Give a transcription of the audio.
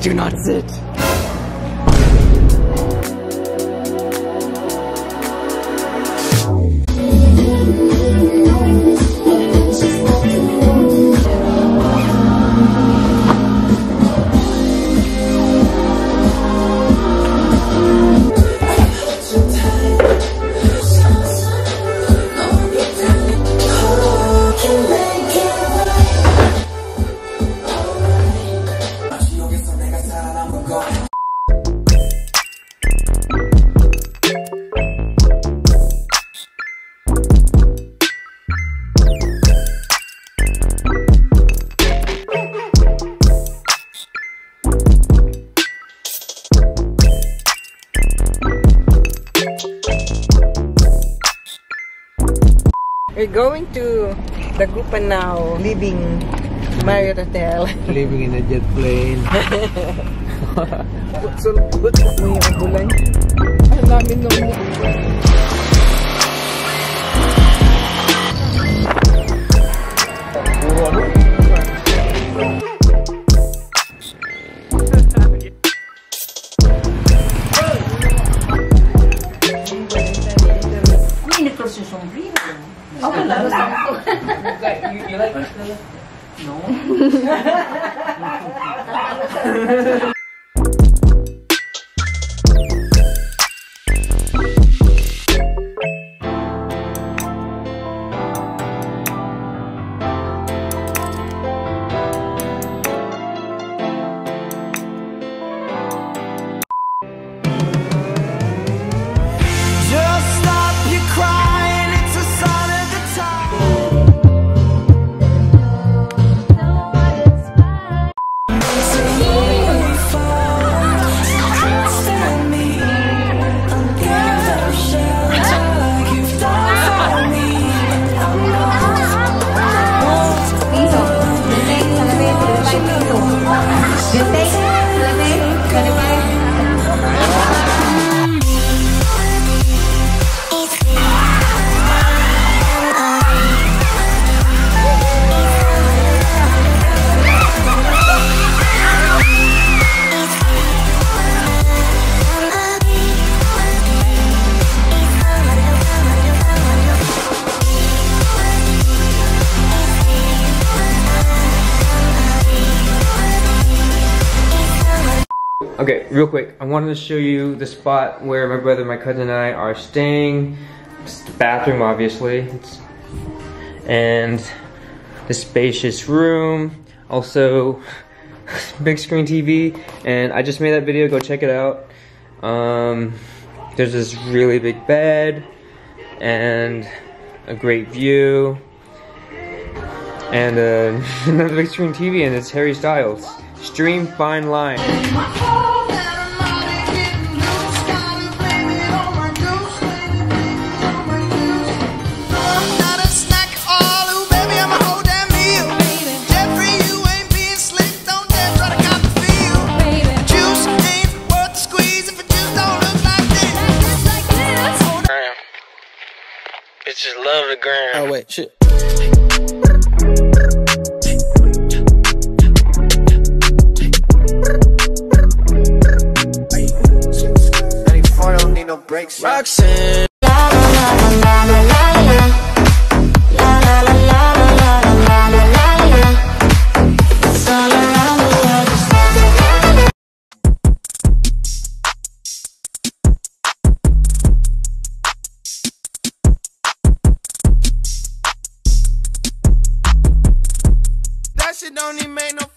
do not sit. We're going to Dagupan now, leaving Marriott Hotel. Living in a jet plane. so, but mo yung ulan. Ang namin nung... you, you like Just Okay, real quick, I wanted to show you the spot where my brother, my cousin, and I are staying. It's the bathroom, obviously, it's, and the spacious room. Also, big screen TV, and I just made that video. Go check it out. Um, there's this really big bed and a great view, and uh, another big screen TV, and it's Harry Styles. Stream Fine Line. Bitches love the gram. Oh wait, shit. don't need no breaks. Don't even make no